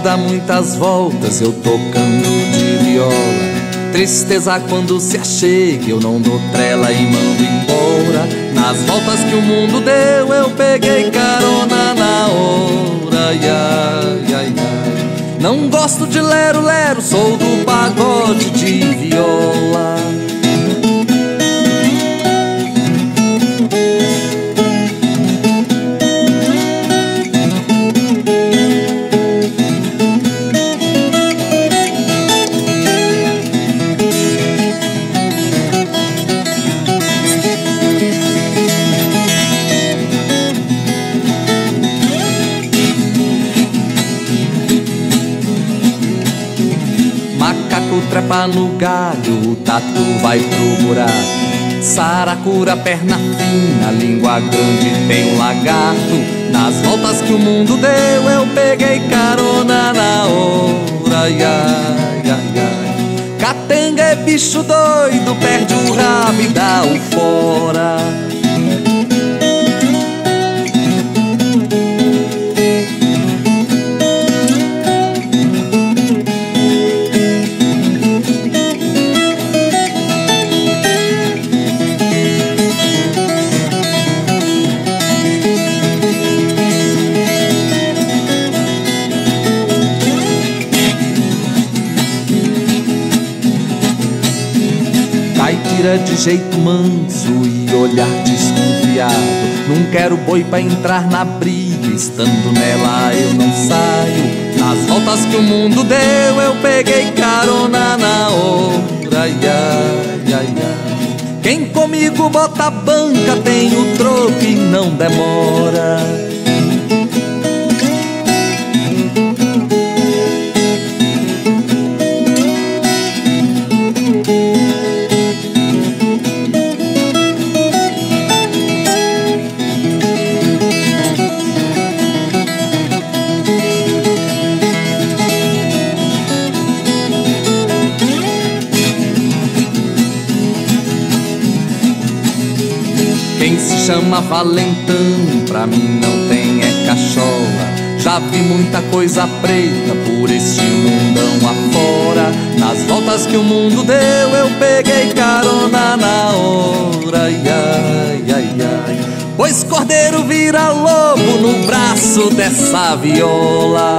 dá muitas voltas, eu tocando de viola. Tristeza quando se achega, eu não dou trela e mando embora. Nas voltas que o mundo deu, eu peguei carona na hora. Não gosto de lero-lero, sou do pagode de viola. Trepa no galho, o tatu vai pro buraco. Saracura, perna fina, língua grande, tem um lagarto. Nas voltas que o mundo deu, eu peguei carona na hora. Ai, ai, ai, ai. Catenga é bicho doido, perde o rabo e dá o fora. De jeito manso e olhar desconfiado. Não quero boi pra entrar na briga, estando nela eu não saio. Nas voltas que o mundo deu, eu peguei carona na hora. Ai, ai, ai, ai. Quem comigo bota banca tem o troco e não demora. Chama valentão, pra mim não tem é cachola. Já vi muita coisa preta por este mundão afora. Nas voltas que o mundo deu, eu peguei carona na hora. Ai, ai, ai, ai. Pois cordeiro vira lobo no braço dessa viola.